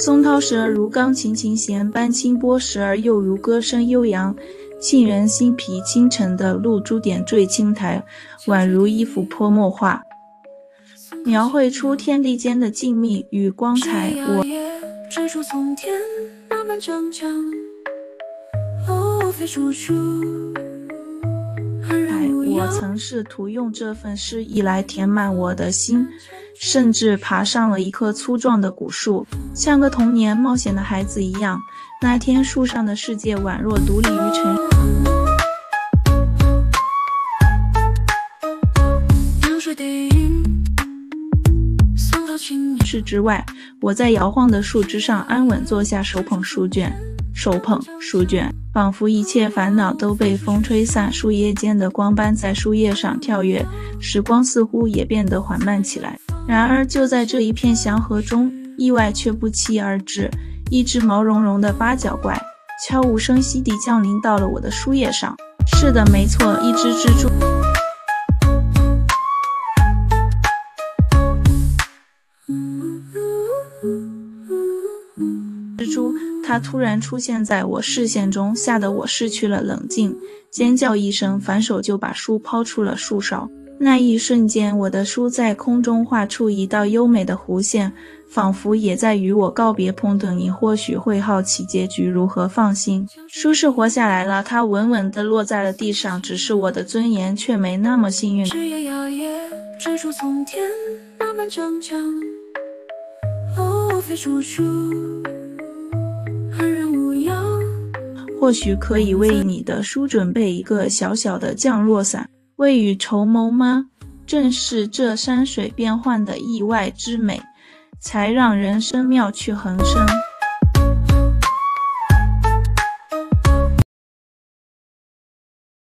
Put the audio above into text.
松涛时而如钢琴琴弦般轻波，时而又如歌声悠扬，沁人心脾。清晨的露珠点缀青苔，宛如一幅泼墨画，描绘出天地间的静谧与光彩。我。我曾试图用这份诗意来填满我的心，甚至爬上了一棵粗壮的古树，像个童年冒险的孩子一样。那天树上的世界宛若独立于尘世之外。我在摇晃的树枝上安稳坐下，手捧书卷。手捧书卷，仿佛一切烦恼都被风吹散，树叶间的光斑在树叶上跳跃，时光似乎也变得缓慢起来。然而，就在这一片祥和中，意外却不期而至，一只毛茸茸的八角怪悄无声息地降临到了我的书页上。是的，没错，一只蜘蛛。他。突然出现在我视线中，吓得我失去了冷静，尖叫一声，反手就把书抛出了树梢。那一瞬间，我的书在空中画出一道优美的弧线，仿佛也在与我告别。碰等你或许会好奇结局如何？放心，书是活下来了，它稳稳地落在了地上。只是我的尊严却没那么幸运。或许可以为你的书准备一个小小的降落伞，未雨绸缪吗？正是这山水变幻的意外之美，才让人生妙趣横生。